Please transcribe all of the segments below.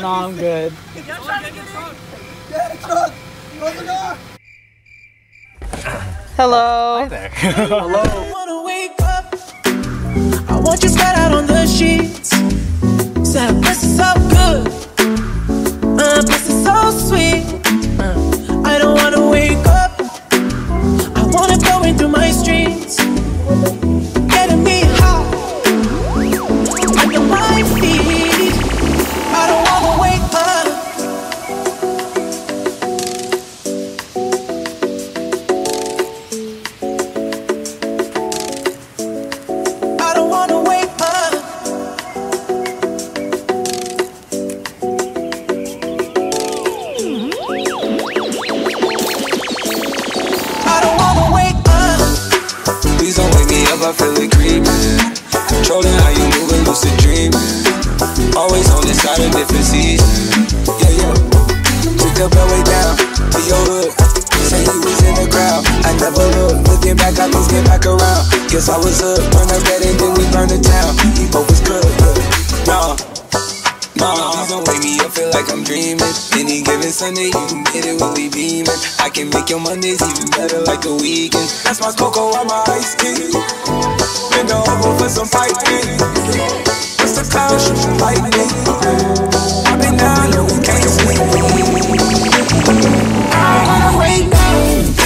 No, I'm good. Hello. Hi there. wanna wake up. I want you spread out on the sheets. Said this is so good. Uh, this is so sweet. This side different seasons. Yeah, yeah. Took the way down to your hood. Say you was in the crowd. I never looked. Looking back, I things came back around. Guess I was up. Burn up that and then we burned the town. Both was good. Yeah. Nah. Nah, feel like I'm dreaming. Any given Sunday, you can get it me beaming. I can make your Mondays even better like the weekend. That's my cocoa on my ice tea. Bend over for some fighting. It's the cloud shooting lightning. I've been down, no one can't sleep. I wanna wake up.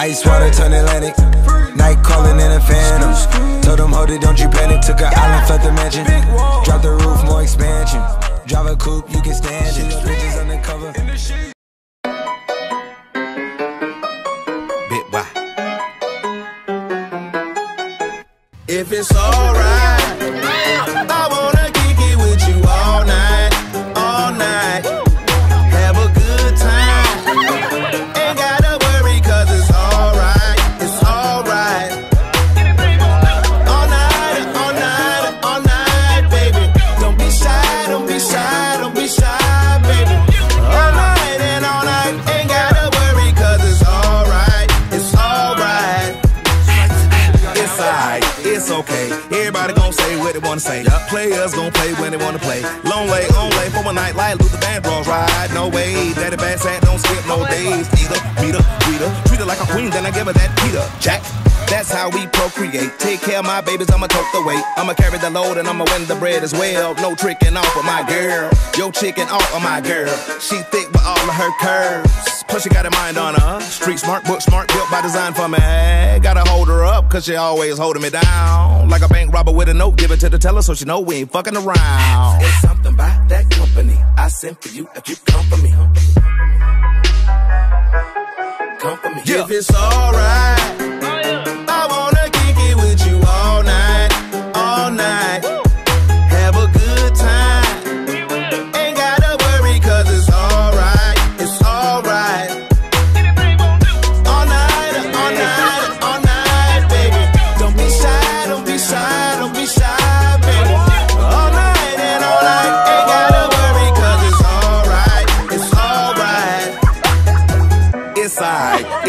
Ice water turn Atlantic. Night calling in a phantom. Told them, hold it, don't you panic. Took an island, felt the mansion. Drop the roof, more expansion. Drive a coupe, you can stand it. Bridges undercover. Bit why? If it's alright, gon' play when they wanna play. Long lay, on lay for one night, like Luther Vandross ride. No way, daddy bad sack, don't skip no days. Either meet her, greet her, treat her like a queen, then I give her that Peter Jack. That's how we procreate. Take care of my babies, I'ma tote the weight. I'ma carry the load and I'ma win the bread as well. No tricking off of my girl. Yo chicken off of my girl. She thick with all of her curves. Plus she got a mind on her. Street smart, book smart, built by design for me. Gotta hold her up, cause she always holding me down. Like a bank robber with a note, give it to the teller so she know we ain't fucking around. It's something about that company I sent for you if you come for me. Come for me. Yeah. If it's alright,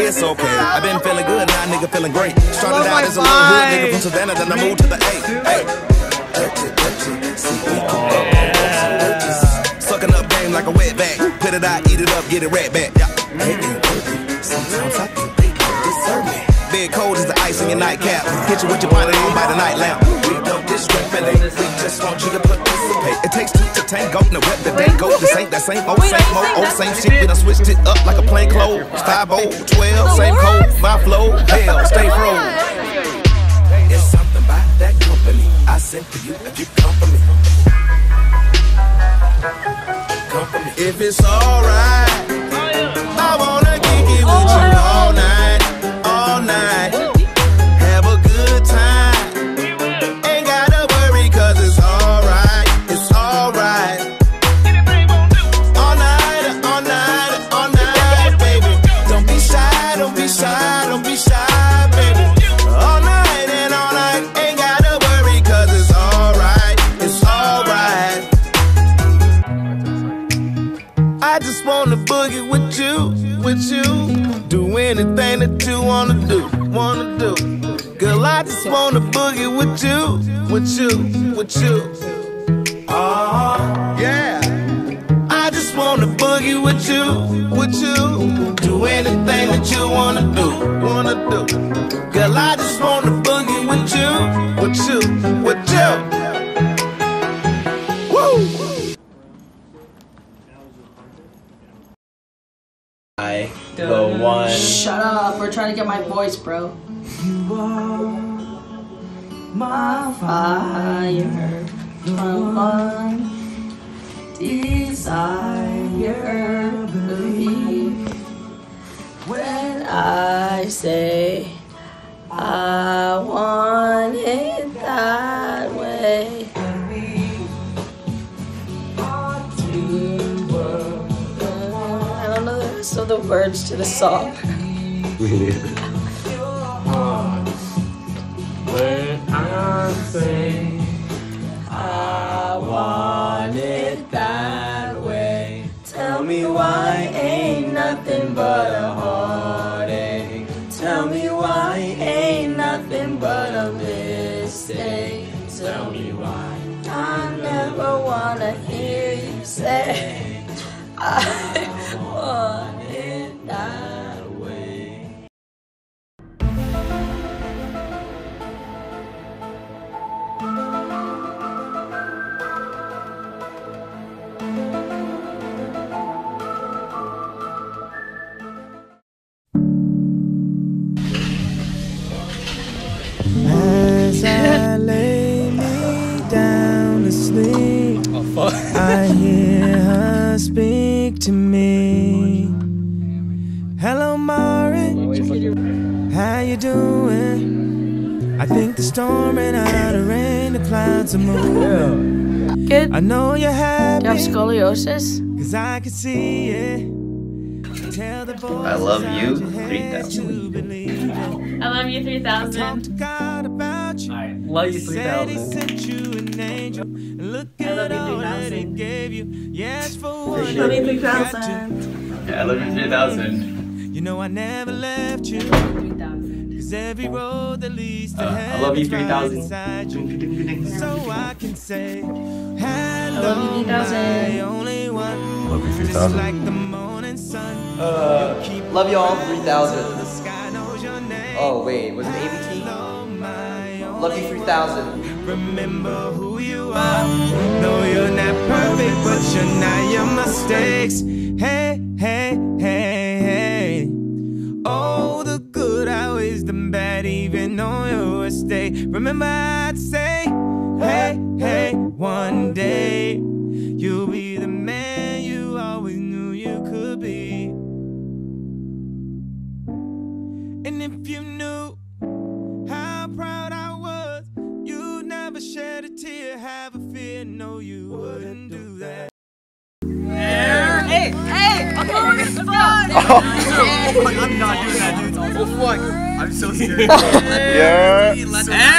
it's okay. I've been feeling good, now nigga feeling great. Started out as a little hood nigga from Savannah, then I moved to the A. Hey. Sucking up game like a wet back. Put it out, eat it up, get it right back. Yeah. Sometimes I think they deserve me. Big cold is the ice in your nightcap. Hit you with your bonnet on by the night lamp. We don't discriminate. We just want you to participate. It takes two to tango, no wet the day go. This ain't that same old, same old, old same shit. We done switched it up like a plain clothes. 5 0, 12, same code, my flow. Hell, stay froze. It's something about that company I sent for you if you come for me. Come for me. If it's alright, with you. Do anything that you wanna do, wanna do. Girl, I just wanna boogie with you, with you, with you. Oh, yeah. I just wanna boogie with you, with you. Do anything that you wanna do, wanna do. Girl, I just wanna trying to get my voice, bro. My fire, my one desire, believe when I say I want it that way. I don't know the rest of the words to the song. When I say I want it that way, tell me why ain't nothing but a heartache. Tell me why ain't nothing but a mistake. Tell me why I never wanna hear you say I want it that Hello, Mari. How you doing? I think the storm ran out of rain, the clouds are moving. Good. I know you're Do you have scoliosis? cause I can see it. Tell the I love you, inside your head 3000. to believe it. I love you Talk 3000. to God about you. I love you Said he 3000. sent you an angel. And look I love at you, all that he gave you. Yes, for one. I love you you 3000. Yeah, I love you 3000. To- You know I never left you. Cause every road that leads to Uh, I love you, is right 3000. you. So I can say, Hello, love you, 3000. my only one. Love you, Just 3000. like the morning sun. Uh, keep love you all, 3000. The sky knows your name. Oh, wait, was it ABT? Hello, my Love you 3000. Remember who you are. No, you're not perfect, but you're not your mistakes. Hey, hey, hey, first day. Remember, I'd say, hey, hey, one day you'll be the man you always knew you could be. And if you knew how proud I was, you'd never shed a tear, have a fear, no, you wouldn't do that. Hey, hey, okay, let's go. I'm not doing that, dude. Oh fuck. I'm so scared. Yeah. And